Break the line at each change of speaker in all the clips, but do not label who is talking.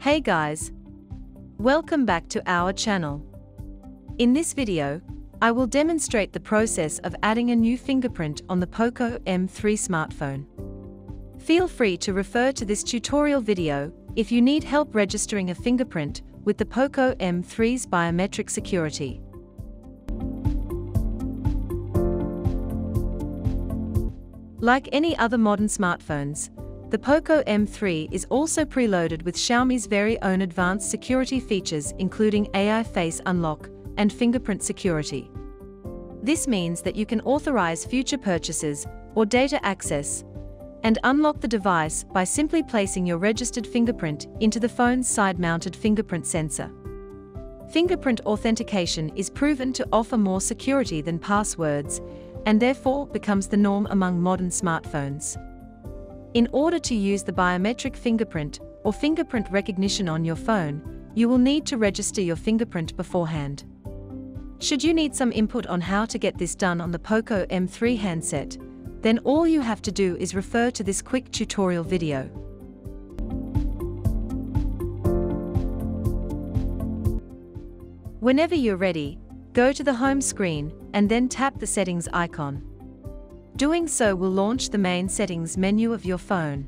Hey guys! Welcome back to our channel. In this video, I will demonstrate the process of adding a new fingerprint on the POCO M3 smartphone. Feel free to refer to this tutorial video if you need help registering a fingerprint with the POCO M3's biometric security. Like any other modern smartphones, the POCO M3 is also preloaded with Xiaomi's very own advanced security features including AI Face Unlock and fingerprint security. This means that you can authorize future purchases or data access and unlock the device by simply placing your registered fingerprint into the phone's side-mounted fingerprint sensor. Fingerprint authentication is proven to offer more security than passwords and therefore becomes the norm among modern smartphones. In order to use the biometric fingerprint or fingerprint recognition on your phone, you will need to register your fingerprint beforehand. Should you need some input on how to get this done on the POCO M3 handset, then all you have to do is refer to this quick tutorial video. Whenever you're ready, Go to the home screen and then tap the settings icon. Doing so will launch the main settings menu of your phone.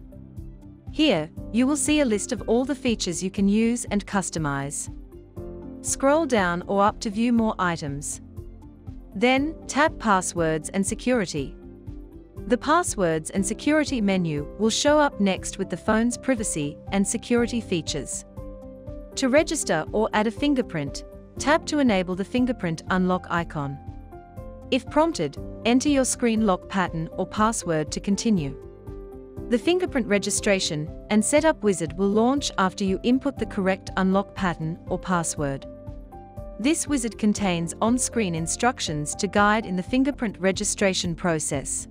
Here, you will see a list of all the features you can use and customize. Scroll down or up to view more items. Then, tap Passwords and Security. The Passwords and Security menu will show up next with the phone's privacy and security features. To register or add a fingerprint, Tap to enable the fingerprint unlock icon. If prompted, enter your screen lock pattern or password to continue. The fingerprint registration and setup wizard will launch after you input the correct unlock pattern or password. This wizard contains on-screen instructions to guide in the fingerprint registration process.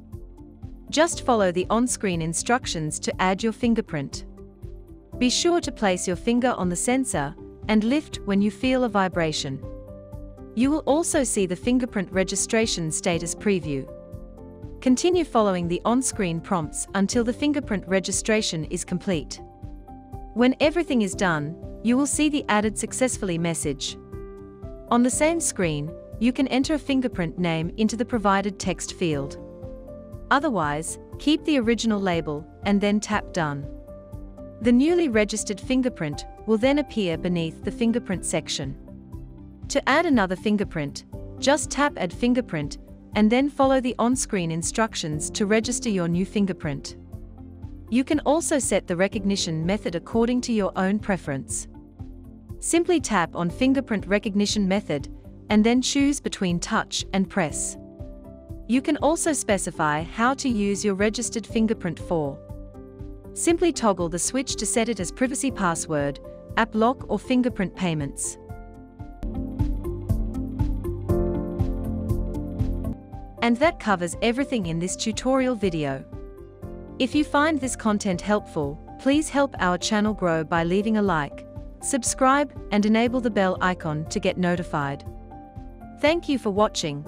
Just follow the on-screen instructions to add your fingerprint. Be sure to place your finger on the sensor and lift when you feel a vibration. You will also see the fingerprint registration status preview. Continue following the on-screen prompts until the fingerprint registration is complete. When everything is done, you will see the added successfully message. On the same screen, you can enter a fingerprint name into the provided text field. Otherwise, keep the original label and then tap Done. The newly registered fingerprint will then appear beneath the fingerprint section. To add another fingerprint, just tap Add Fingerprint and then follow the on-screen instructions to register your new fingerprint. You can also set the recognition method according to your own preference. Simply tap on Fingerprint Recognition Method and then choose between touch and press. You can also specify how to use your registered fingerprint for. Simply toggle the switch to set it as privacy password app lock or fingerprint payments. And that covers everything in this tutorial video. If you find this content helpful, please help our channel grow by leaving a like, subscribe and enable the bell icon to get notified. Thank you for watching.